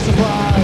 surprise.